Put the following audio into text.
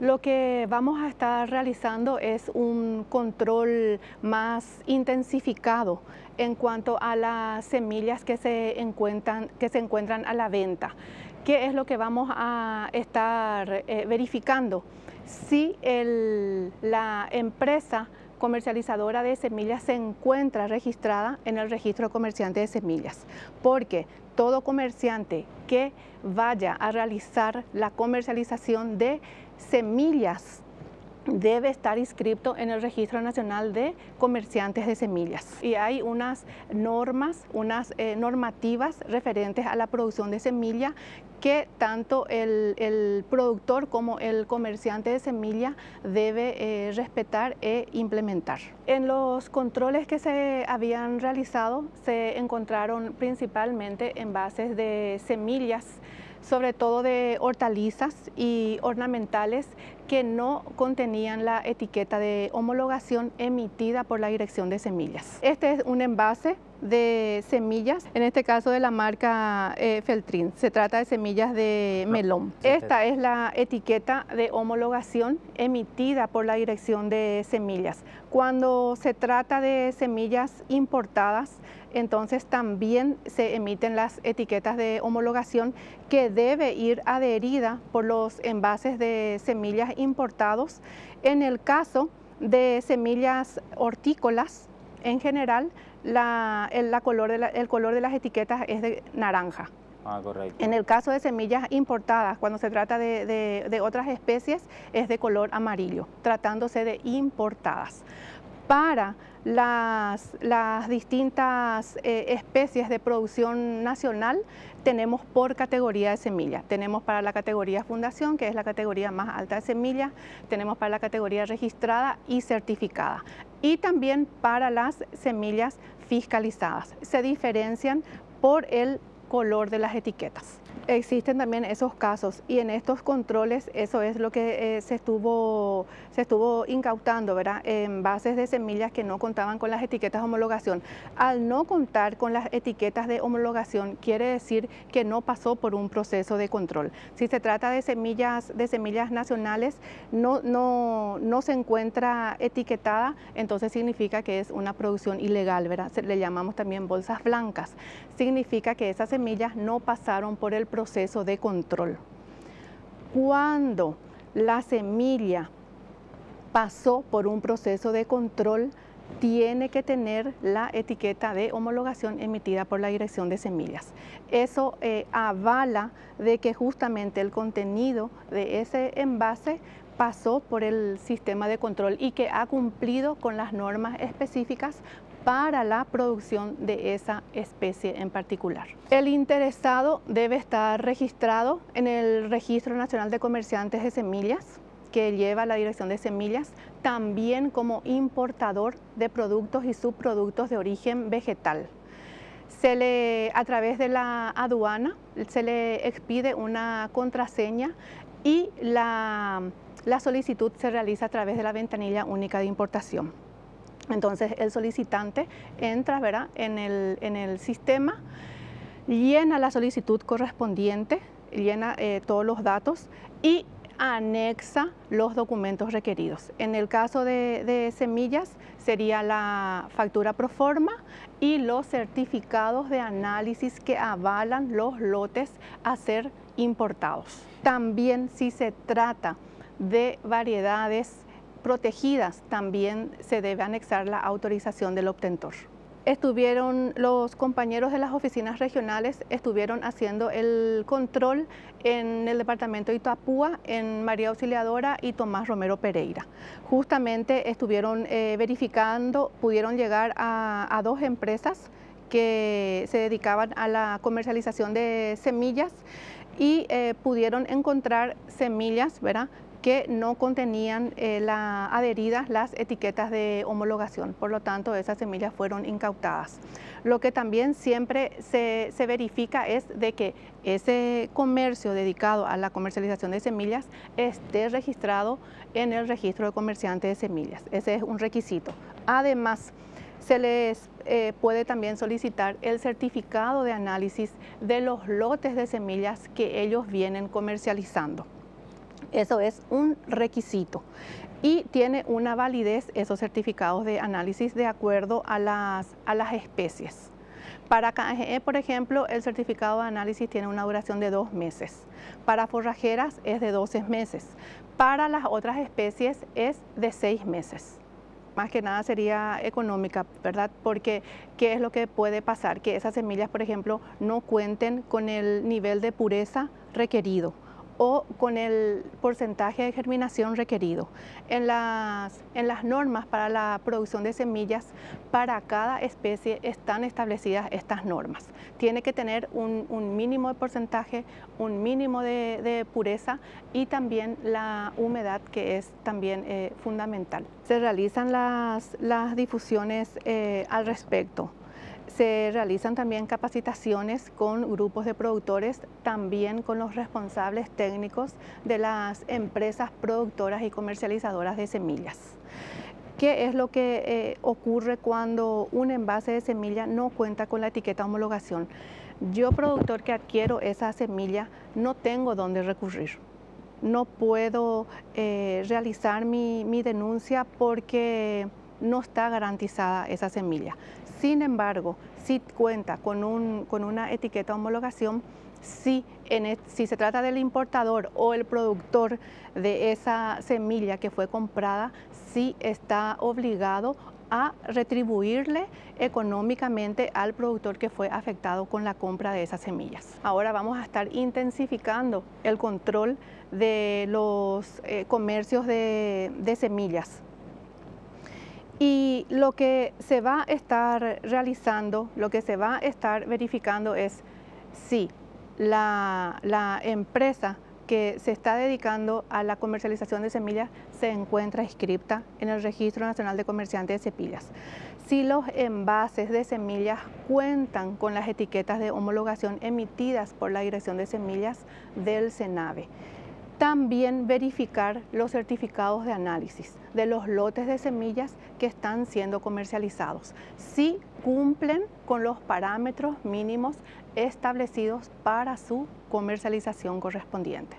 Lo que vamos a estar realizando es un control más intensificado en cuanto a las semillas que se encuentran, que se encuentran a la venta. ¿Qué es lo que vamos a estar eh, verificando? Si la empresa comercializadora de semillas se encuentra registrada en el registro de comerciantes de semillas, porque todo comerciante que vaya a realizar la comercialización de semillas debe estar inscrito en el Registro Nacional de Comerciantes de Semillas. Y hay unas normas, unas eh, normativas referentes a la producción de semilla que tanto el, productor como el comerciante de semilla debe eh, respetar e implementar. En los controles que se habían realizado se encontraron principalmente envases de semillas sobre todo de hortalizas y ornamentales que no contenían la etiqueta de homologación emitida por la Dirección de Semillas. Este es un envase de semillas, en este caso de la marca eh, Feltrin. Se trata de semillas de melón. Esta es la etiqueta de homologación emitida por la Dirección de Semillas. Cuando se trata de semillas importadas, entonces también se emiten las etiquetas de homologación que debe ir adherida por los envases de semillas importados. En el caso de semillas hortícolas, en general, el, color de las etiquetas es de naranja. Ah, correcto. En el caso de semillas importadas, cuando se trata de, otras especies, es de color amarillo, tratándose de importadas. Para las, distintas eh, especies de producción nacional, tenemos por categoría de semilla. Tenemos para la categoría fundación, que es la categoría más alta de semillas, tenemos para la categoría registrada y certificada. Y también para las semillas fiscalizadas. Se diferencian por el color de las etiquetas existen también esos casos y en estos controles eso es lo que eh, se, estuvo, se estuvo incautando, ¿verdad? En bases de semillas que no contaban con las etiquetas de homologación. Al no contar con las etiquetas de homologación quiere decir que no pasó por un proceso de control. Si se trata de semillas, de semillas nacionales, no, no, no se encuentra etiquetada, entonces significa que es una producción ilegal, ¿verdad? le llamamos también bolsas blancas. Significa que esas semillas no pasaron por el proceso de control. Cuando la semilla pasó por un proceso de control, tiene que tener la etiqueta de homologación emitida por la Dirección de Semillas. Eso eh, avala de que justamente el contenido de ese envase pasó por el sistema de control y que ha cumplido con las normas específicas para la producción de esa especie en particular. El interesado debe estar registrado en el Registro Nacional de Comerciantes de Semillas que lleva la Dirección de Semillas, también como importador de productos y subproductos de origen vegetal. A través de la aduana se le expide una contraseña y la solicitud se realiza a través de la ventanilla única de importación. Entonces el solicitante entra ¿verdad? En, el, sistema, llena la solicitud correspondiente, llena eh, todos los datos y anexa los documentos requeridos. En el caso de, de, semillas sería la factura pro forma y los certificados de análisis que avalan los lotes a ser importados. También si se trata de variedades protegidas también se debe anexar la autorización del obtentor. Estuvieron los compañeros de las oficinas regionales, estuvieron haciendo el control en el departamento de Itapúa, en María Auxiliadora y Tomás Romero Pereira. Justamente estuvieron eh, verificando, pudieron llegar a, dos empresas que se dedicaban a la comercialización de semillas y eh, pudieron encontrar semillas ¿verdad? Que no contenían eh, adheridas las etiquetas de homologación, por lo tanto esas semillas fueron incautadas. Lo que también siempre se, verifica es de que ese comercio dedicado a la comercialización de semillas esté registrado en el registro de comerciantes de semillas, ese es un requisito. Además, se les eh, puede también solicitar el certificado de análisis de los lotes de semillas que ellos vienen comercializando. Eso es un requisito y tiene una validez esos certificados de análisis de acuerdo a las, a las especies. Para KGE, por ejemplo, el certificado de análisis tiene una duración de dos meses. Para forrajeras es de 12 meses. Para las otras especies es de seis meses. Más que nada sería económica, ¿verdad? Porque ¿qué es lo que puede pasar? Que esas semillas, por ejemplo, no cuenten con el nivel de pureza requerido o con el porcentaje de germinación requerido. En las, en las normas para la producción de semillas, para cada especie están establecidas estas normas. Tiene que tener un, mínimo de porcentaje, un mínimo de, pureza y también la humedad que es también eh, fundamental. Se realizan las, las difusiones eh, al respecto. Se realizan también capacitaciones con grupos de productores, también con los responsables técnicos de las empresas productoras y comercializadoras de semillas. ¿Qué es lo que eh, ocurre cuando un envase de semilla no cuenta con la etiqueta homologación? Yo, productor que adquiero esa semilla, no tengo dónde recurrir. No puedo eh, realizar mi denuncia porque no está garantizada esa semilla. Sin embargo, si cuenta con, una etiqueta de homologación, si, si se trata del importador o el productor de esa semilla que fue comprada, sí está obligado a retribuirle económicamente al productor que fue afectado con la compra de esas semillas. Ahora vamos a estar intensificando el control de los eh, comercios de semillas y lo que se va a estar realizando, lo que se va a estar verificando es si la, empresa que se está dedicando a la comercialización de semillas se encuentra inscripta en el Registro Nacional de Comerciantes de Semillas. Si los envases de semillas cuentan con las etiquetas de homologación emitidas por la Dirección de Semillas del SENAVE. También verificar los certificados de análisis de los lotes de semillas que están siendo comercializados, si cumplen con los parámetros mínimos establecidos para su comercialización correspondiente.